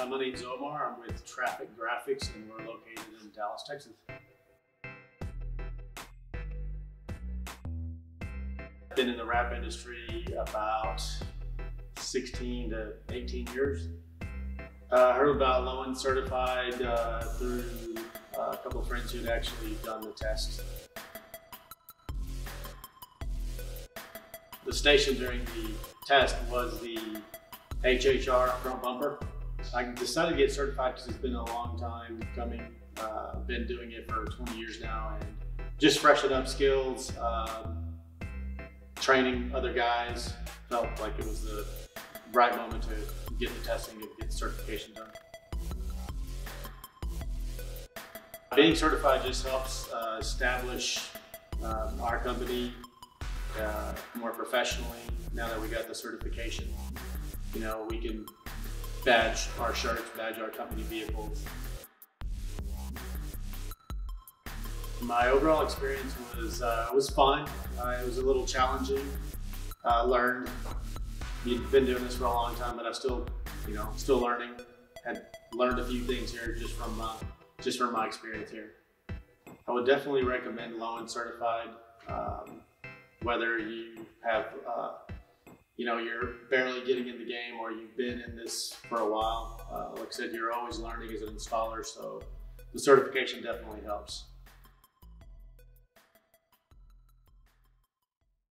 Uh, my name's Omar. I'm with Traffic Grafix, and we're located in Dallas, Texas. I've Been in the wrap industry about 16 to 18 years. Uh, heard about Lowen Certified uh, through uh, a couple of friends who'd actually done the test. The station during the test was the HHR front bumper. I decided to get certified because it's been a long time coming. Uh, been doing it for 20 years now and just freshen up skills, um, training other guys. Felt like it was the right moment to get the testing and get the certification done. Being certified just helps uh, establish um, our company uh, more professionally. Now that we got the certification, you know, we can badge our shirts, badge our company vehicles. My overall experience was uh, was fun. Uh, it was a little challenging. Uh, learned. You've been doing this for a long time, but I'm still, you know, still learning. Had learned a few things here just from uh, just from my experience here. I would definitely recommend low Lowen Certified. Um, whether you have uh, you know, you're barely getting in the game or you've been in this for a while. Uh, like I said, you're always learning as an installer, so the certification definitely helps.